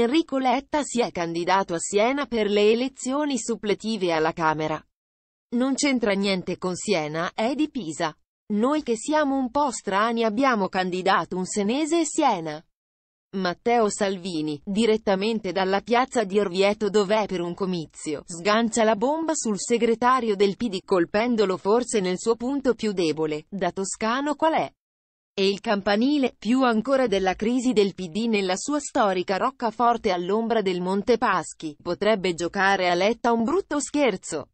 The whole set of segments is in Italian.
Enrico Letta si è candidato a Siena per le elezioni suppletive alla Camera. Non c'entra niente con Siena, è di Pisa. Noi che siamo un po' strani abbiamo candidato un senese e Siena. Matteo Salvini, direttamente dalla piazza di Orvieto dov'è per un comizio, sgancia la bomba sul segretario del PD colpendolo forse nel suo punto più debole, da toscano qual è? E il campanile, più ancora della crisi del PD nella sua storica roccaforte all'ombra del Monte Paschi, potrebbe giocare a Letta un brutto scherzo.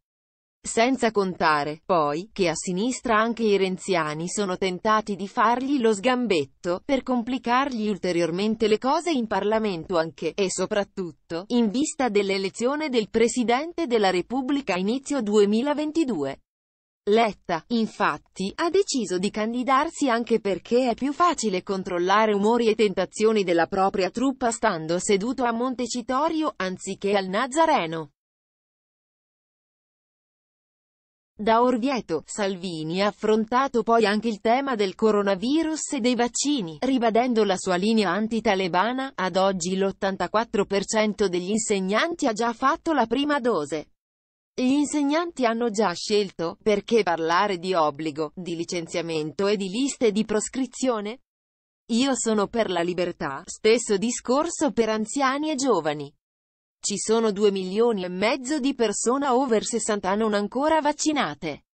Senza contare, poi, che a sinistra anche i renziani sono tentati di fargli lo sgambetto, per complicargli ulteriormente le cose in Parlamento anche, e soprattutto, in vista dell'elezione del Presidente della Repubblica inizio 2022. Letta, infatti, ha deciso di candidarsi anche perché è più facile controllare umori e tentazioni della propria truppa stando seduto a Montecitorio, anziché al Nazareno. Da Orvieto, Salvini ha affrontato poi anche il tema del coronavirus e dei vaccini, ribadendo la sua linea anti-talebana, ad oggi l'84% degli insegnanti ha già fatto la prima dose. Gli insegnanti hanno già scelto, perché parlare di obbligo, di licenziamento e di liste di proscrizione? Io sono per la libertà, stesso discorso per anziani e giovani. Ci sono 2 milioni e mezzo di persone over 60 non ancora vaccinate.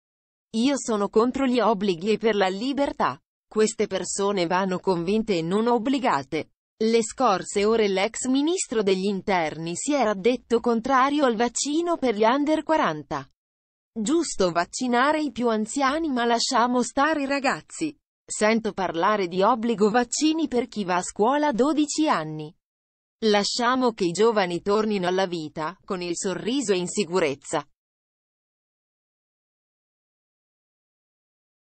Io sono contro gli obblighi e per la libertà. Queste persone vanno convinte e non obbligate. Le scorse ore l'ex ministro degli interni si era detto contrario al vaccino per gli under 40. Giusto vaccinare i più anziani ma lasciamo stare i ragazzi. Sento parlare di obbligo vaccini per chi va a scuola a 12 anni. Lasciamo che i giovani tornino alla vita, con il sorriso e in sicurezza.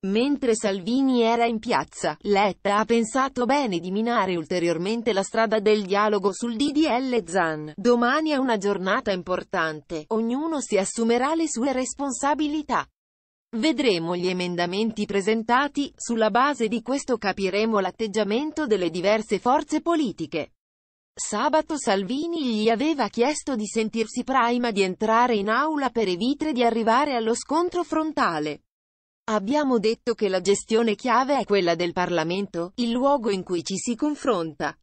Mentre Salvini era in piazza, Letta ha pensato bene di minare ulteriormente la strada del dialogo sul DDL Zan. Domani è una giornata importante, ognuno si assumerà le sue responsabilità. Vedremo gli emendamenti presentati, sulla base di questo capiremo l'atteggiamento delle diverse forze politiche. Sabato Salvini gli aveva chiesto di sentirsi prima di entrare in aula per evitare di arrivare allo scontro frontale. Abbiamo detto che la gestione chiave è quella del Parlamento, il luogo in cui ci si confronta.